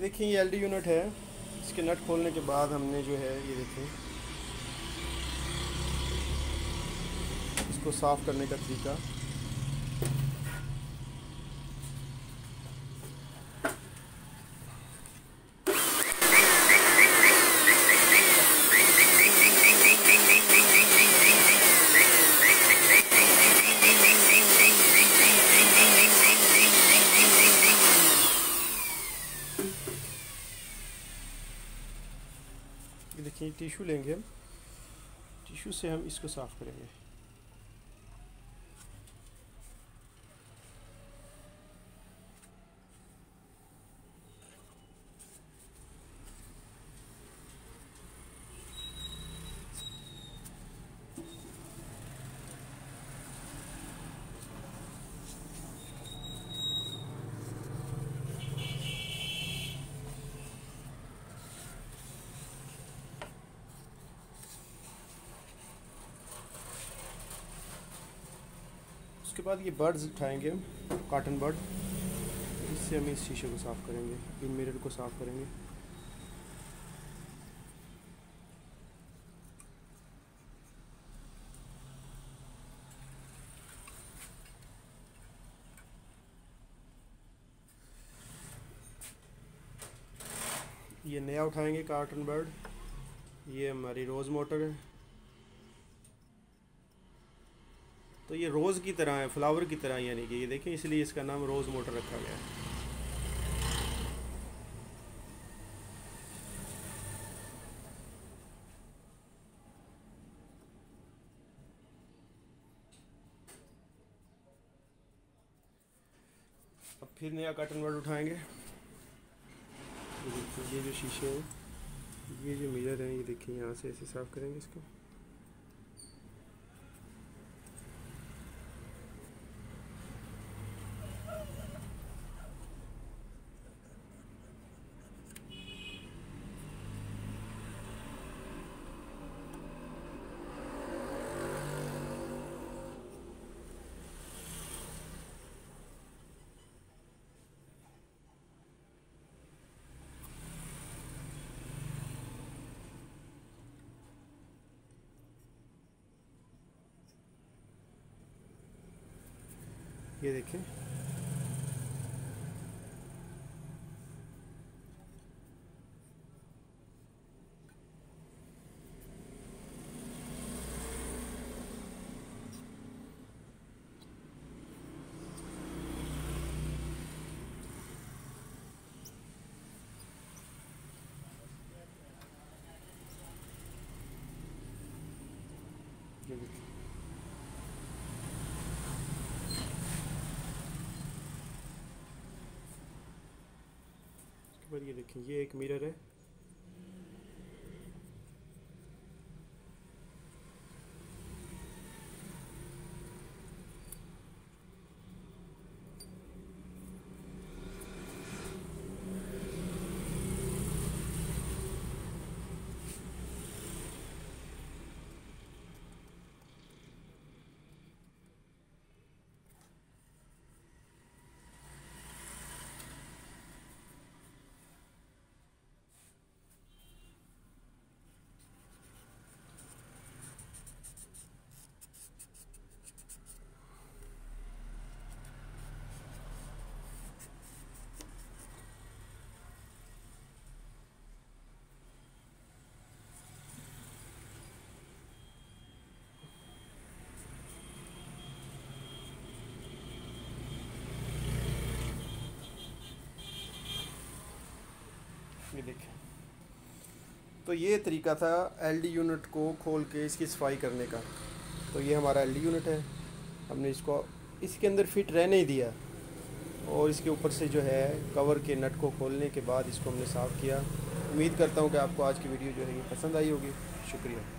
یہ دیکھیں، یہ ایل ڈی یونٹ ہے۔ اس کے نٹ کھولنے کے بعد ہم نے جو ہے، یہ دیکھیں۔ اس کو صاف کرنے کا طریقہ۔ یہ دیکھیں ٹیشو لیں گے ہم ٹیشو سے ہم اس کو صاف کریں گے اس کے بعد یہ برڈز اٹھائیں گے ہم کاٹن برڈ اس سے ہم اس شیشے کو صاف کریں گے ان میرر کو صاف کریں گے۔ یہ نیا اٹھائیں گے کارٹن برڈ یہ ہماری روز موٹر ہے۔ تو یہ روز کی طرح ہے، فلاور کی طرح یعنی کہ یہ دیکھیں، اس لیے اس کا نام روز موٹر رکھا گیا ہے۔ اب پھر نیا کاٹن برڈ اٹھائیں گے۔ یہ یہ جو شیشے ہیں، یہ جو میرر ہیں، یہ دیکھیں، یہاں سے ایسے صاف کریں گے اس کو۔ یہ دیکھیں۔ یہ دیکھیں بعد یہ دیکھیں یہ ایک میرر ہے۔ یہ دیکھیں۔ تو یہ طریقہ تھا ایل ڈی یونٹ کو کھول کے اس کی صفائی کرنے کا۔ تو یہ ہمارا ایل ڈی یونٹ ہے۔ ہم نے اس کو اس کے اندر فٹ رہنے ہی دیا۔ اور اس کے اوپر سے جو ہے کور کے نٹ کو کھولنے کے بعد اس کو ہم نے صاف کیا۔ امید کرتا ہوں کہ آپ کو آج کی ویڈیو جو ہے یہ پسند آئی ہوگی۔ شکریہ۔